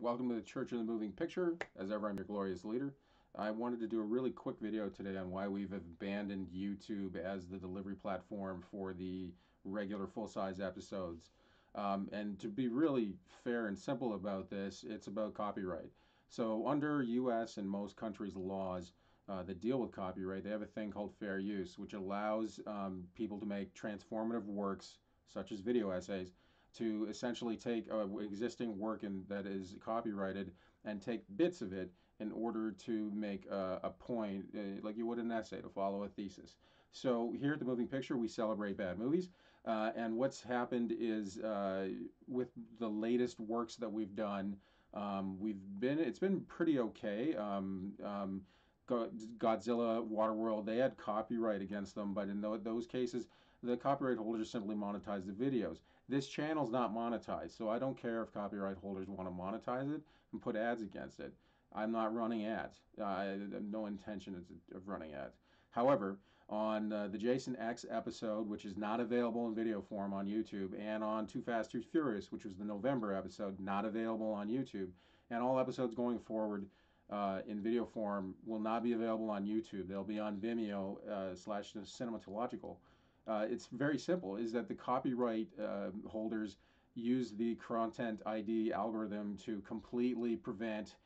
Welcome to the Church of the Moving Picture. As ever, I'm your glorious leader. I wanted to do a really quick video today on why we've abandoned YouTube as the delivery platform for the regular full-size episodes. Um, and to be really fair and simple about this, it's about copyright. So under U.S. and most countries' laws uh, that deal with copyright, they have a thing called fair use, which allows um, people to make transformative works, such as video essays, to essentially take a existing work in, that is copyrighted and take bits of it in order to make a, a point, uh, like you would an essay, to follow a thesis. So here at the Moving Picture, we celebrate bad movies. Uh, and what's happened is uh, with the latest works that we've done, um, we've been, it's been pretty okay. Um, um, Godzilla, Waterworld, they had copyright against them, but in those cases, the copyright holders simply monetized the videos. This channel's not monetized, so I don't care if copyright holders want to monetize it and put ads against it. I'm not running ads. I have no intention of running ads. However, on uh, the Jason X episode, which is not available in video form on YouTube, and on Too Fast, Too Furious, which was the November episode, not available on YouTube, and all episodes going forward uh, in video form will not be available on YouTube. They'll be on Vimeo uh, slash cinematological. Uh, it's very simple, is that the copyright uh, holders use the content ID algorithm to completely prevent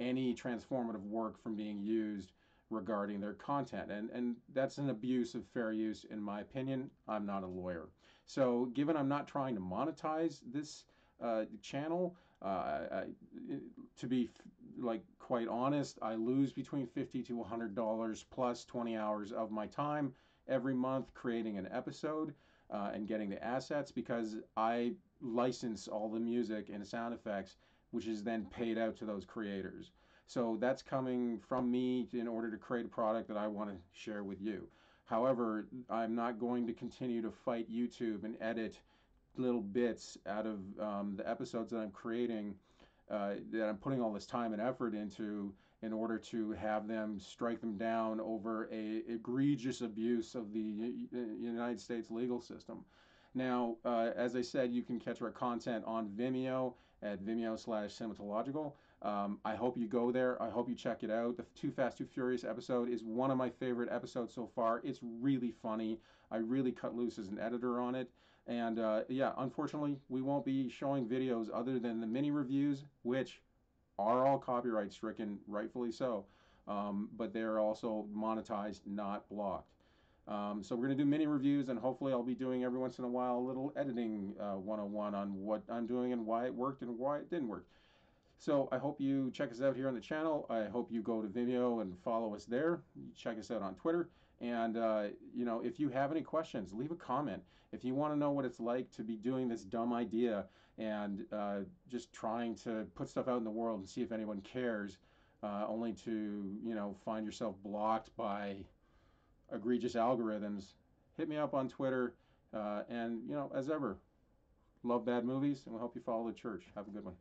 any transformative work from being used regarding their content. And, and that's an abuse of fair use, in my opinion. I'm not a lawyer. So, given I'm not trying to monetize this uh, channel, uh, I, to be like quite honest, I lose between 50 to 100 dollars plus 20 hours of my time every month creating an episode uh, and getting the assets because I license all the music and sound effects, which is then paid out to those creators. So that's coming from me in order to create a product that I want to share with you. However, I'm not going to continue to fight YouTube and edit little bits out of um, the episodes that I'm creating uh, that I'm putting all this time and effort into in order to have them strike them down over a egregious abuse of the United States legal system. Now, uh, as I said, you can catch our content on Vimeo at Vimeo slash cinematological. Um, I hope you go there. I hope you check it out. The Too Fast, Too Furious episode is one of my favorite episodes so far. It's really funny. I really cut loose as an editor on it. And uh, yeah, unfortunately, we won't be showing videos other than the mini reviews, which are all copyright stricken, rightfully so. Um, but they're also monetized, not blocked. Um, so we're going to do mini reviews, and hopefully I'll be doing every once in a while a little editing uh, 101 on what I'm doing and why it worked and why it didn't work. So I hope you check us out here on the channel. I hope you go to Vimeo and follow us there. Check us out on Twitter. And, uh, you know, if you have any questions, leave a comment. If you want to know what it's like to be doing this dumb idea and uh, just trying to put stuff out in the world and see if anyone cares, uh, only to, you know, find yourself blocked by egregious algorithms, hit me up on Twitter. Uh, and, you know, as ever, love bad movies and we hope you follow the church. Have a good one.